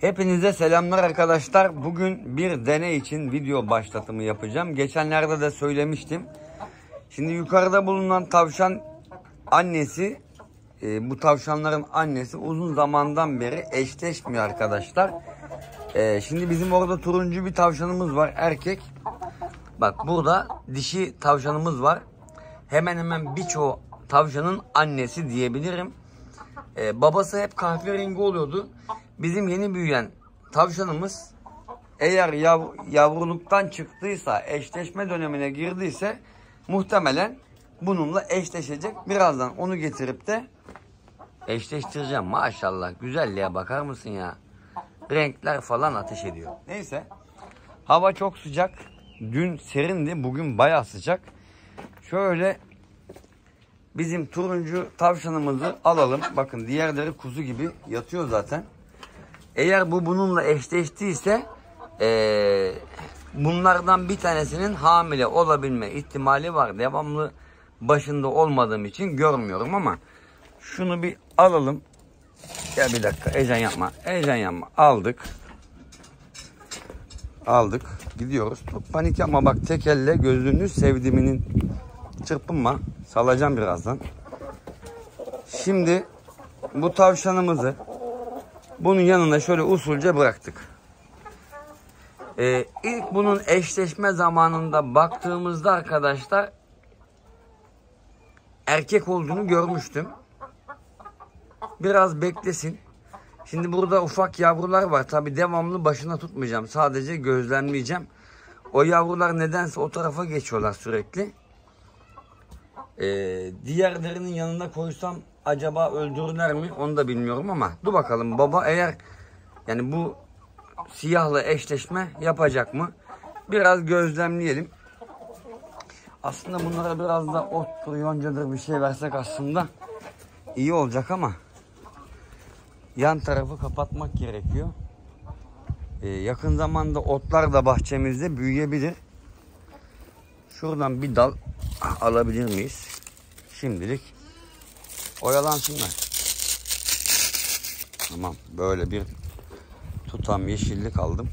Hepinize selamlar arkadaşlar. Bugün bir deney için video başlatımı yapacağım. Geçenlerde de söylemiştim. Şimdi yukarıda bulunan tavşan annesi, e, bu tavşanların annesi uzun zamandan beri eşleşmiyor arkadaşlar. E, şimdi bizim orada turuncu bir tavşanımız var erkek. Bak burada dişi tavşanımız var. Hemen hemen birçoğu tavşanın annesi diyebilirim. Ee, babası hep kahverengi oluyordu. Bizim yeni büyüyen tavşanımız eğer yav, yavruluktan çıktıysa, eşleşme dönemine girdiyse muhtemelen bununla eşleşecek. Birazdan onu getirip de eşleştireceğim. Maşallah güzelliğe bakar mısın ya? Renkler falan ateş ediyor. Neyse. Hava çok sıcak. Dün serindi. Bugün bayağı sıcak. Şöyle bizim turuncu tavşanımızı alalım. Bakın diğerleri kuzu gibi yatıyor zaten. Eğer bu bununla eşleştiyse ee, bunlardan bir tanesinin hamile olabilme ihtimali var. Devamlı başında olmadığım için görmüyorum ama şunu bir alalım. Gel bir dakika heyecan yapma. Heyecan yapma. Aldık. Aldık. Gidiyoruz. Çok panik yapma bak tek elle gözünü sevdiminin çırpınma. Salacağım birazdan. Şimdi bu tavşanımızı bunun yanına şöyle usulca bıraktık. Ee, ilk bunun eşleşme zamanında baktığımızda arkadaşlar erkek olduğunu görmüştüm. Biraz beklesin. Şimdi burada ufak yavrular var. Tabi devamlı başına tutmayacağım. Sadece gözlemleyeceğim. O yavrular nedense o tarafa geçiyorlar sürekli. Ee, diğerlerinin yanına koysam acaba öldürürler mi onu da bilmiyorum ama dur bakalım baba eğer yani bu siyahla eşleşme yapacak mı? Biraz gözlemleyelim. Aslında bunlara biraz da ottur, yoncadır bir şey versek aslında iyi olacak ama yan tarafı kapatmak gerekiyor. Ee, yakın zamanda otlar da bahçemizde büyüyebilir. Şuradan bir dal alabilir miyiz? Şimdilik oyalansınlar. Tamam böyle bir tutam yeşillik aldım.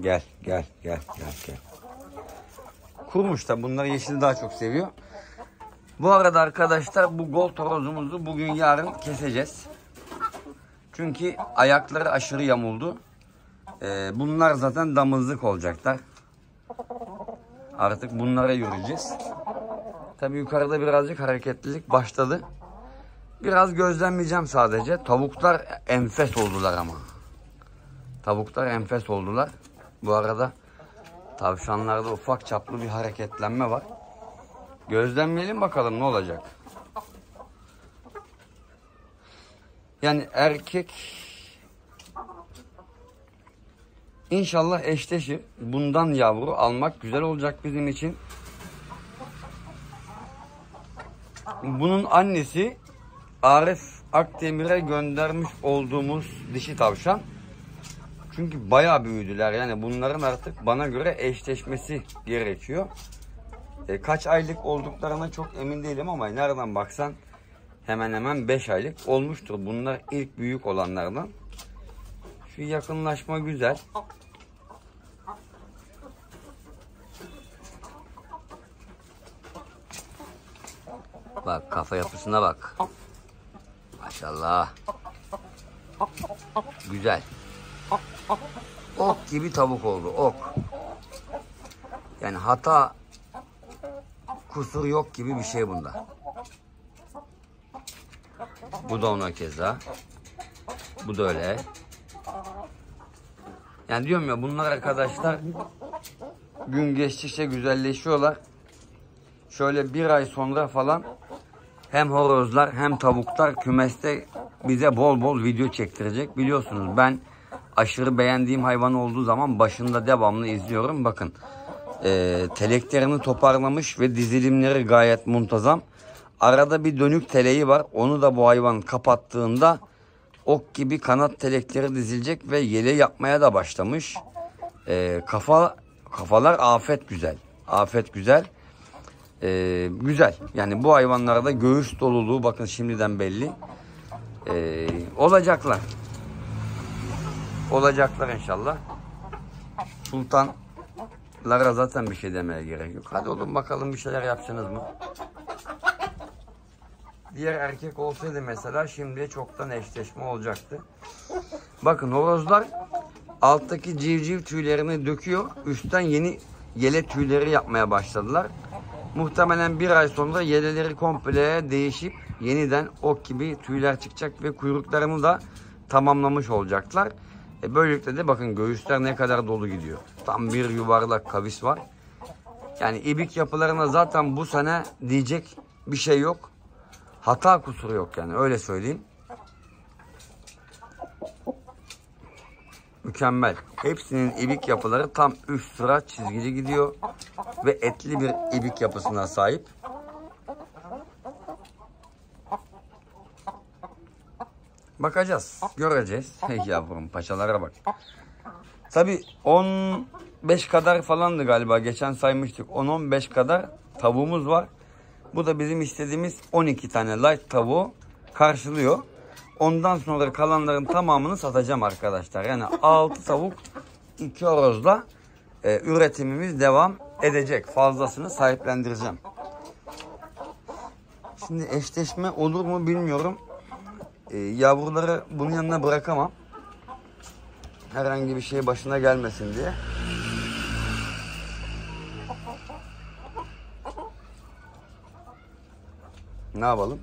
Gel gel gel gel gel. Kurmuş da bunları yeşili daha çok seviyor. Bu arada arkadaşlar bu gol torozumuzu bugün yarın keseceğiz. Çünkü ayakları aşırı yamuldu. Ee, bunlar zaten damızlık olacaklar. Artık bunlara yürüyeceğiz. Tabi yukarıda birazcık hareketlilik başladı. Biraz gözlemleyeceğim sadece. Tavuklar enfes oldular ama. Tavuklar enfes oldular. Bu arada tavşanlarda ufak çaplı bir hareketlenme var. Gözlemleyelim bakalım ne olacak. Yani erkek inşallah eşleşir. Bundan yavru almak güzel olacak bizim için. Bunun annesi Arif Akdemir'e göndermiş olduğumuz dişi tavşan. Çünkü bayağı büyüdüler. Yani bunların artık bana göre eşleşmesi gerekiyor. E, kaç aylık olduklarına çok emin değilim ama nereden baksan hemen hemen 5 aylık olmuştur. Bunlar ilk büyük olanlardan. Şu yakınlaşma güzel. Bak kafa yapısına bak. Maşallah. Güzel. Ok gibi tavuk oldu. Ok. Yani hata kusur yok gibi bir şey bunda. Bu da ona keza. Bu da öyle. Yani diyorum ya bunlar arkadaşlar gün geçtikçe güzelleşiyorlar. Şöyle bir ay sonra falan hem horozlar hem tavuklar kümeste bize bol bol video çektirecek. Biliyorsunuz ben aşırı beğendiğim hayvan olduğu zaman başında devamlı izliyorum. Bakın e, teleklerini toparlamış ve dizilimleri gayet muntazam. Arada bir dönük teleği var. Onu da bu hayvan kapattığında ok gibi kanat telekleri dizilecek ve yele yapmaya da başlamış. E, kafa kafalar afet güzel. Afet güzel. Ee, güzel. Yani bu hayvanlarda göğüs doluluğu bakın şimdiden belli. Ee, olacaklar. Olacaklar inşallah. Sultanlara zaten bir şey demeye gerek yok. Hadi oğlum bakalım bir şeyler yapacaksınız mı? Diğer erkek olsaydı mesela şimdiye çoktan eşleşme olacaktı. Bakın horozlar alttaki civciv tüylerini döküyor. Üstten yeni yele tüyleri yapmaya başladılar. Muhtemelen bir ay sonra yeleleri komple değişip yeniden ok gibi tüyler çıkacak ve kuyruklarını da tamamlamış olacaklar. E böylelikle de bakın göğüsler ne kadar dolu gidiyor. Tam bir yuvarlak kavis var. Yani ibik yapılarına zaten bu sene diyecek bir şey yok. Hata kusuru yok yani öyle söyleyeyim. Mükemmel. Hepsinin ibik yapıları tam üst sıra çizgili gidiyor. Ve etli bir ibik yapısına sahip. Bakacağız. Göreceğiz. Hey yavrum paçalara bak. Tabi 15 kadar falandı galiba. Geçen saymıştık. 10-15 kadar tavuğumuz var. Bu da bizim istediğimiz 12 tane light tavuğu karşılıyor. Ondan sonra kalanların tamamını satacağım arkadaşlar. Yani 6 tavuk 2 horozla e, üretimimiz devam edecek. Fazlasını sahiplendireceğim. Şimdi eşleşme olur mu bilmiyorum. E, yavruları bunun yanına bırakamam. Herhangi bir şey başına gelmesin diye. Ne yapalım?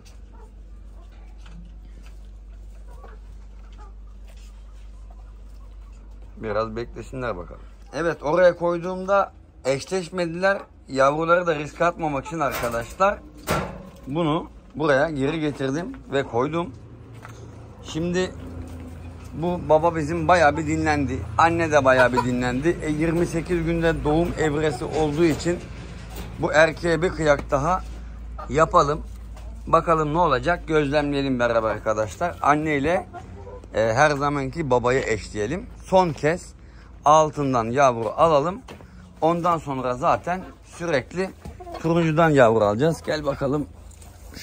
Biraz beklesinler bakalım. Evet oraya koyduğumda eşleşmediler. Yavruları da risk atmamak için arkadaşlar bunu buraya geri getirdim ve koydum. Şimdi bu baba bizim bayağı bir dinlendi. Anne de bayağı bir dinlendi. E, 28 günde doğum evresi olduğu için bu erkeğe bir kıyak daha yapalım. Bakalım ne olacak gözlemleyelim beraber arkadaşlar. Anne ile e, her zamanki babayı eşleyelim. Son kez altından yavru alalım. Ondan sonra zaten sürekli turuncudan yavru alacağız. Gel bakalım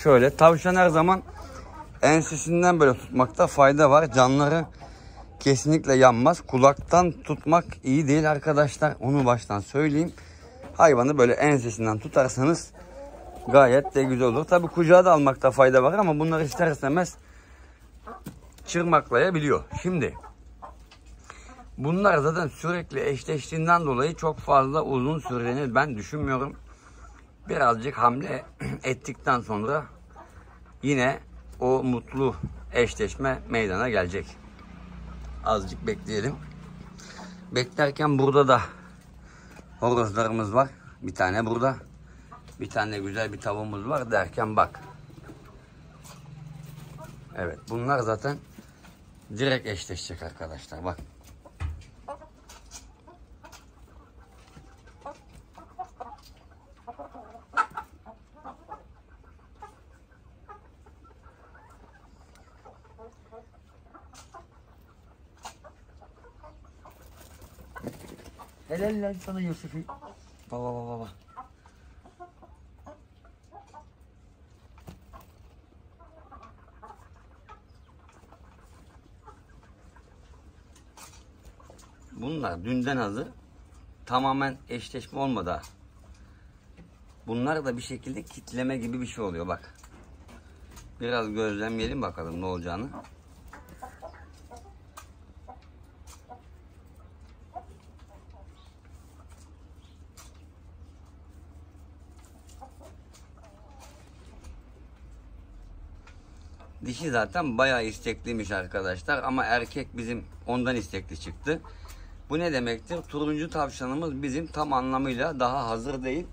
şöyle. Tavşan her zaman ensesinden böyle tutmakta fayda var. Canları kesinlikle yanmaz. Kulaktan tutmak iyi değil arkadaşlar. Onu baştan söyleyeyim. Hayvanı böyle ensesinden tutarsanız gayet de güzel olur. Tabi kucağa da almakta fayda var ama bunlar ister istemez çırmaklayabiliyor. Şimdi bunlar zaten sürekli eşleştiğinden dolayı çok fazla uzun süreni ben düşünmüyorum. Birazcık hamle ettikten sonra yine o mutlu eşleşme meydana gelecek. Azıcık bekleyelim. Beklerken burada da horozlarımız var. Bir tane burada. Bir tane güzel bir tavuğumuz var derken bak. Evet bunlar zaten direkt eşleşecek arkadaşlar bak. Lan sana Yusuf'u. Baba baba baba. Bunlar dünden hazır. Tamamen eşleşme olmadı. Bunlar da bir şekilde kitleme gibi bir şey oluyor bak. Biraz gözlemleyelim bakalım ne olacağını. Dişi zaten bayağı istekliymiş arkadaşlar ama erkek bizim ondan istekli çıktı. Bu ne demektir? Turuncu tavşanımız bizim tam anlamıyla daha hazır değil.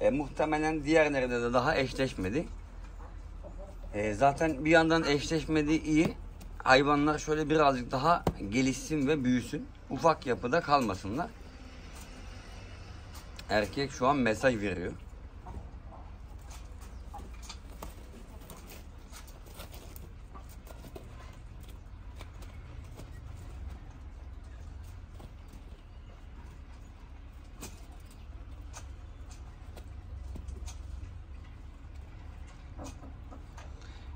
E, muhtemelen diğerlerinde de daha eşleşmedi. E, zaten bir yandan eşleşmedi iyi. Hayvanlar şöyle birazcık daha gelişsin ve büyüsün. Ufak yapıda kalmasınlar. Erkek şu an mesaj veriyor.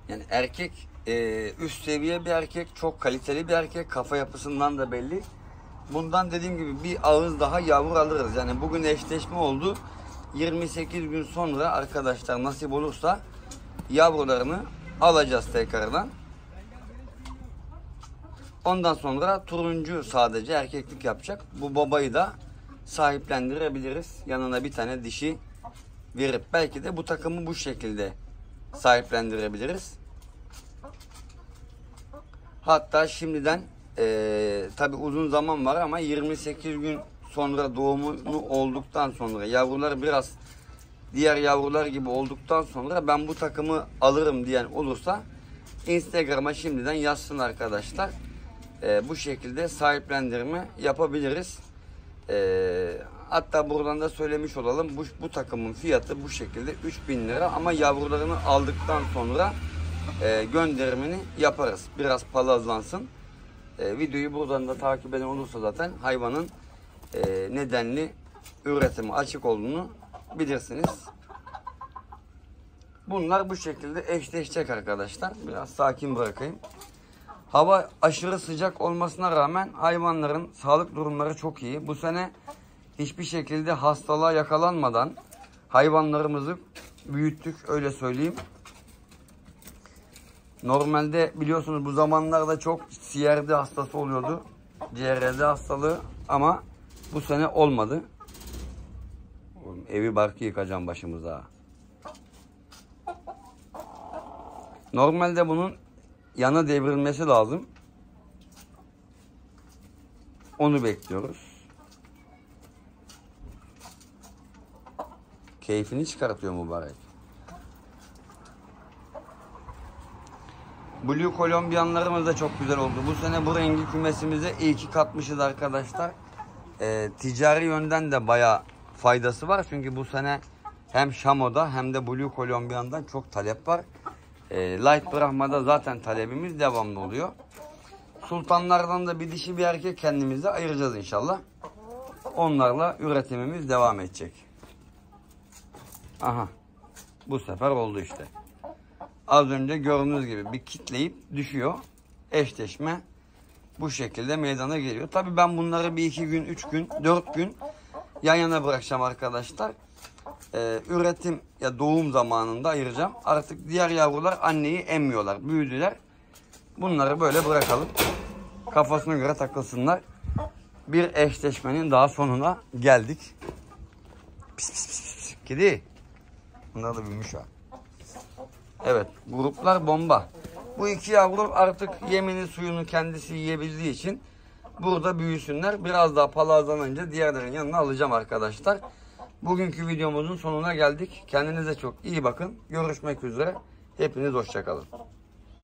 Yani erkek e, üst seviye bir erkek, çok kaliteli bir erkek. Kafa yapısından da belli. Bundan dediğim gibi bir ağız daha yavru alırız. Yani bugün eşleşme oldu. 28 gün sonra arkadaşlar nasip olursa yavrularını alacağız tekrardan. Ondan sonra turuncu sadece erkeklik yapacak. Bu babayı da sahiplendirebiliriz. Yanına bir tane dişi verip belki de bu takımı bu şekilde sahiplendirebiliriz. Hatta şimdiden eee tabi uzun zaman var ama 28 gün sonra doğumunu olduktan sonra yavrular biraz diğer yavrular gibi olduktan sonra ben bu takımı alırım diyen olursa Instagram'a şimdiden yazsın arkadaşlar. Eee, bu şekilde sahiplendirme yapabiliriz. Eee, hatta buradan da söylemiş olalım. Bu, bu takımın fiyatı bu şekilde 3000 lira ama yavrularını aldıktan sonra e, gönderimini yaparız. Biraz palazlansın. E, videoyu buradan da takip eden olursa zaten hayvanın e, nedenli üretimi açık olduğunu bilirsiniz. Bunlar bu şekilde eşleşecek arkadaşlar. Biraz sakin bırakayım. Hava aşırı sıcak olmasına rağmen hayvanların sağlık durumları çok iyi. Bu sene hiçbir şekilde hastalığa yakalanmadan hayvanlarımızı büyüttük öyle söyleyeyim. Normalde biliyorsunuz bu zamanlarda çok CRD hastası oluyordu. CRD hastalığı ama bu sene olmadı. Oğlum, evi barkı yıkacağım başımıza. Normalde bunun yana devrilmesi lazım. Onu bekliyoruz. Keyfini çıkartıyor mübarek. Blue Kolombiyanlarımız da çok güzel oldu. Bu sene bu rengi kümesimize iyi katmışız arkadaşlar. Ee, ticari yönden de baya faydası var. Çünkü bu sene hem Şamo'da hem de Blue Kolombiyan'dan çok talep var. Ee, Light Brahma'da zaten talebimiz devamlı oluyor. Sultanlardan da bir dişi bir erkek kendimize ayıracağız inşallah. Onlarla üretimimiz devam edecek. Aha. Bu sefer oldu işte. Az önce gördüğünüz gibi bir kitleyip düşüyor. Eşleşme bu şekilde meydana geliyor. Tabi ben bunları bir iki gün, üç gün, dört gün yan yana bırakacağım arkadaşlar. Ee, üretim ya doğum zamanında ayıracağım. Artık diğer yavrular anneyi emmiyorlar. Büyüdüler. Bunları böyle bırakalım. Kafasına göre takılsınlar. Bir eşleşmenin daha sonuna geldik. Pis pis pis pis. Kedi. Bunlar da büyümüş ha. Evet gruplar bomba. Bu iki yavru artık yemini suyunu kendisi yiyebildiği için burada büyüsünler. Biraz daha palazlanınca diğerlerinin yanına alacağım arkadaşlar. Bugünkü videomuzun sonuna geldik. Kendinize çok iyi bakın. Görüşmek üzere. Hepiniz hoşçakalın.